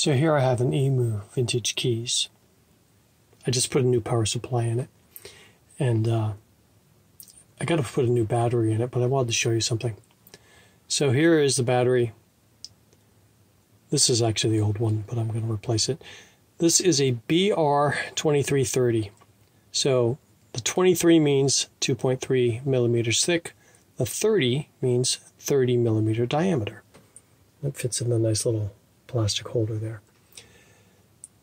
So here I have an EMU vintage keys. I just put a new power supply in it. And uh, I got to put a new battery in it, but I wanted to show you something. So here is the battery. This is actually the old one, but I'm going to replace it. This is a BR2330. So the 23 means 2.3 millimeters thick. The 30 means 30 millimeter diameter. That fits in the nice little plastic holder there.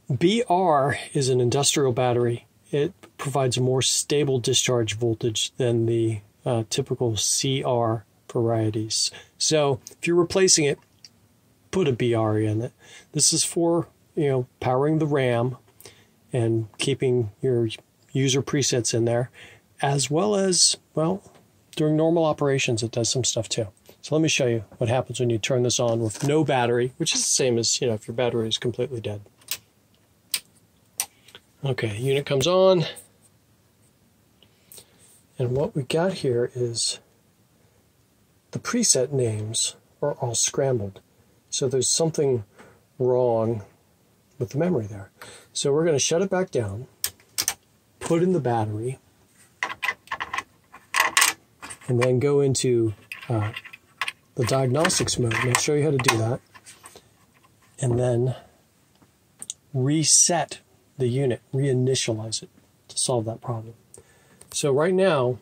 BR is an industrial battery. It provides a more stable discharge voltage than the uh, typical CR varieties. So if you're replacing it, put a BR in it. This is for you know powering the RAM and keeping your user presets in there, as well as well during normal operations it does some stuff too. So let me show you what happens when you turn this on with no battery, which is the same as, you know, if your battery is completely dead. Okay, unit comes on. And what we got here is the preset names are all scrambled. So there's something wrong with the memory there. So we're going to shut it back down, put in the battery, and then go into uh, the diagnostics mode. And I'll show you how to do that. And then reset the unit, reinitialize it to solve that problem. So right now,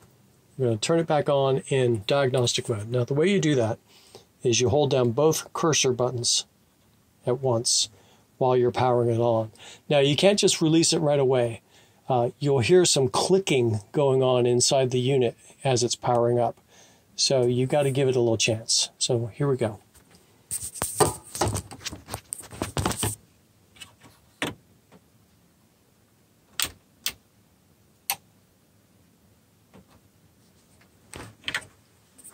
we're going to turn it back on in diagnostic mode. Now the way you do that is you hold down both cursor buttons at once while you're powering it on. Now you can't just release it right away. Uh, you'll hear some clicking going on inside the unit as it's powering up. So you got to give it a little chance. So here we go.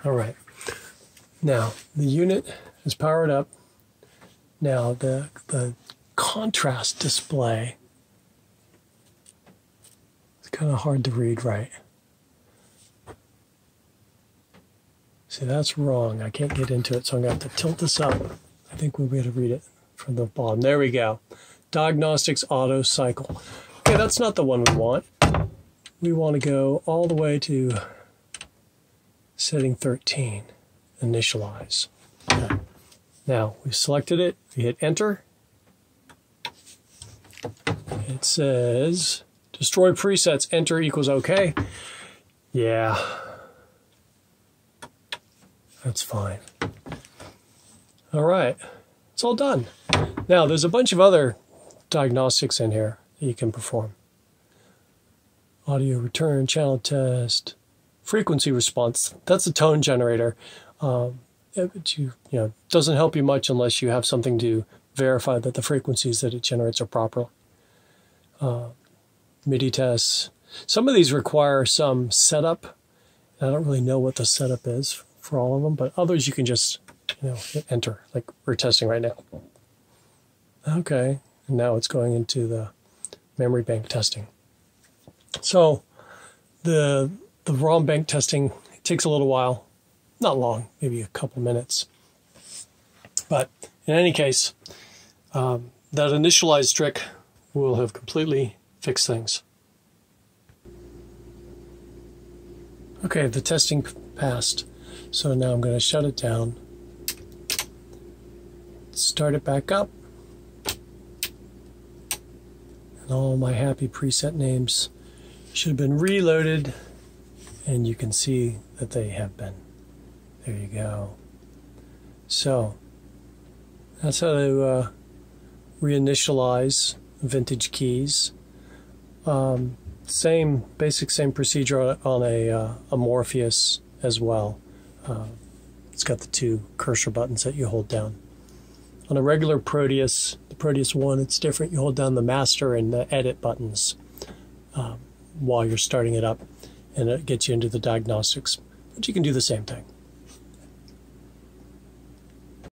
All right. Now the unit is powered up. Now the the contrast display it's kind of hard to read right. See, that's wrong. I can't get into it, so I'm going to have to tilt this up. I think we'll be able to read it from the bottom. There we go. Diagnostics auto cycle. Okay, that's not the one we want. We want to go all the way to setting 13, initialize. Okay. Now, we've selected it. We hit enter. It says destroy presets, enter equals OK. Yeah, that's fine. All right, it's all done. Now, there's a bunch of other diagnostics in here that you can perform. Audio return, channel test, frequency response. That's a tone generator. Um, it you, you know, doesn't help you much unless you have something to verify that the frequencies that it generates are proper. Uh, MIDI tests. Some of these require some setup. I don't really know what the setup is for all of them, but others you can just, you know, enter, like we're testing right now. Okay, and now it's going into the memory bank testing. So the the ROM bank testing takes a little while, not long, maybe a couple minutes. But in any case, um, that initialize trick will have completely fixed things. Okay, the testing passed. So now I'm going to shut it down, start it back up, and all my happy preset names should have been reloaded, and you can see that they have been. There you go. So that's how to uh, reinitialize vintage keys. Um, same basic same procedure on a, uh, a Morpheus as well. Uh, it's got the two cursor buttons that you hold down. On a regular Proteus, the Proteus 1, it's different. You hold down the master and the edit buttons um, while you're starting it up, and it gets you into the diagnostics. But you can do the same thing.